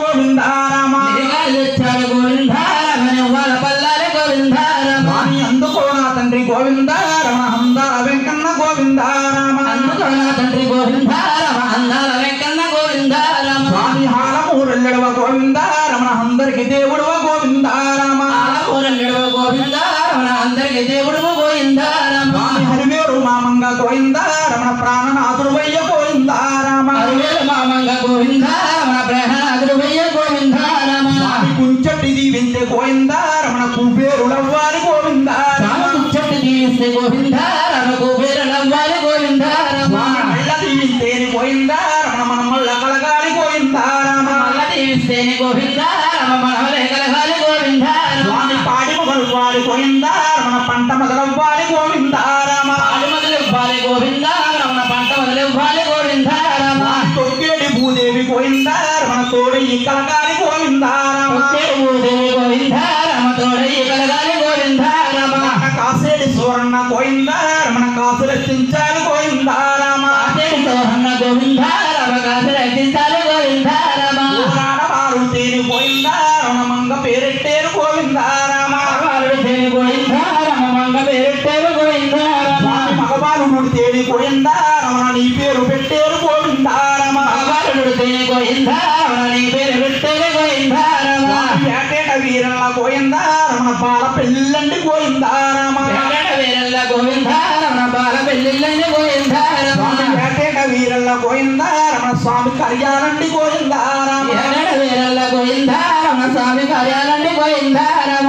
గోవిందారామ. తెచ్చాడు గోవిందారమని వాళ్ళ పల్లాలి గోవిందారమ. అందుకో నా తండ్రి గోవిందారమ హందార వెంకన్న గోవిందారామ. అందుకో నా తండ్రి గోవిందారమ అందాల మామంగ గోవిందారమణ ప్రాణనాథుడు వయ్య గోవిందారామ అరువేల మామంగ గోవిందారమణ ప్రహ్లాదుడు వయ్య గోవిందారమ స్వామి కుంచటి దీవించే గోవిందారమణ కుబేరుడవ్వాలి గోవిందారామ స్వామి చెట్టు దీవిస్తే గోవిందారమ కుబేరలవ్వాలి గోవిందారమ స్వామి మళ్ళ దీవించేని గోవిందారమణ మన మళ్ళ కలగాలి గోవిందారామ మల్ల దీవిస్తేనే గోవిందారమ మనవలే కలగాలి గోవిందారమ స్వామి పాడి మొదలవ్వాలి గోవిందారమణ పంట మొదలవ్వాలి గోవిందారామ పాడి మొదలివ్వాలి గోవిందారమణ మొదలివ్వాలి గోవిందారమ తొక్కేడి భూదేవి గోవిందారమణ తోడయి కలగాలి గోవిందారామ దేవి గోవిందారమ తోడయి కలగాలి గోవిందారమ మన కాసేడి సూరన్న గోవిందారమణ కాసు రక్షించాలి గోవిందారామ కాసేడి సోహన్న గోవిందారమ కాసు రక్షించాలి గోవిందారమ ఊరాడ వారు తేని గోవిందారమణ మంగ పేరెట్టేరు గోవిందారామ దేవి గోవిందారమ మంగ పేరుట్టేరు గోవిందారమ మగవారు తేని గోవిందారమణ నీ పేరు పెట్టేరు గోవిందారమ. వారుడు దేవి గోవిందారమ నీ పేరు పెట్టేరు గోవిందారమ. ఏటేట వీరల్ల గోవిందారమణ పాల పెళ్ళండి గోవిందారామ. వెంకట వీరల్ల గోవిందారమ బాల పెళ్ళిళ్ళని గోవిందారమ. స్వామి ఏటేట వీరల్ల గోవిందారమణ స్వామి కళ్యాణండి గోవిందారామ. వెంకట వీరల్ల గోవిందారమ స్వామి కార్యాలండి గోవిందారమ.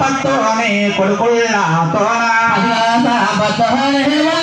పత్తు అనే అదిగా తోరా